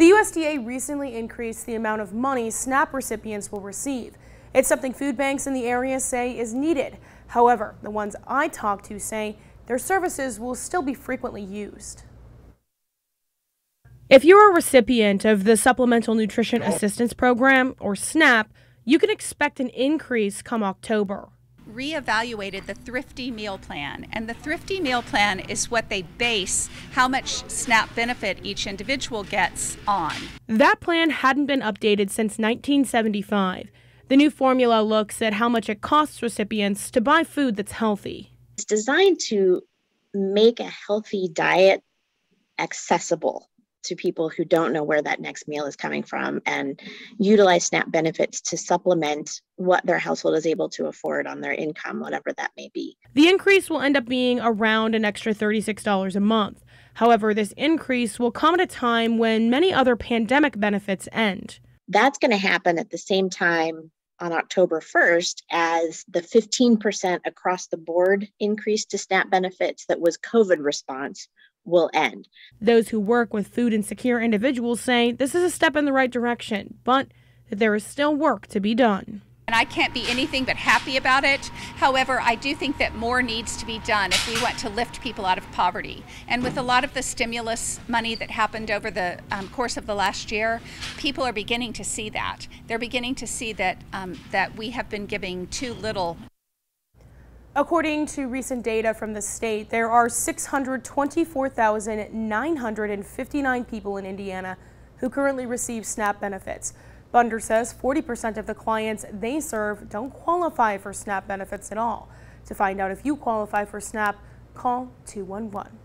The USDA recently increased the amount of money SNAP recipients will receive. It's something food banks in the area say is needed. However, the ones I talked to say their services will still be frequently used. If you're a recipient of the Supplemental Nutrition Assistance Program, or SNAP, you can expect an increase come October reevaluated the thrifty meal plan and the thrifty meal plan is what they base how much SNAP benefit each individual gets on. That plan hadn't been updated since 1975. The new formula looks at how much it costs recipients to buy food that's healthy. It's designed to make a healthy diet accessible to people who don't know where that next meal is coming from and utilize SNAP benefits to supplement what their household is able to afford on their income, whatever that may be. The increase will end up being around an extra $36 a month. However, this increase will come at a time when many other pandemic benefits end. That's going to happen at the same time on October 1st as the 15% across the board increase to SNAP benefits that was COVID response will end. Those who work with food insecure individuals say this is a step in the right direction, but that there is still work to be done. And I can't be anything but happy about it. However, I do think that more needs to be done if we want to lift people out of poverty. And with a lot of the stimulus money that happened over the um, course of the last year, people are beginning to see that. They're beginning to see that um, that we have been giving too little According to recent data from the state, there are 624,959 people in Indiana who currently receive SNAP benefits. Bunder says 40% of the clients they serve don't qualify for SNAP benefits at all. To find out if you qualify for SNAP, call 211.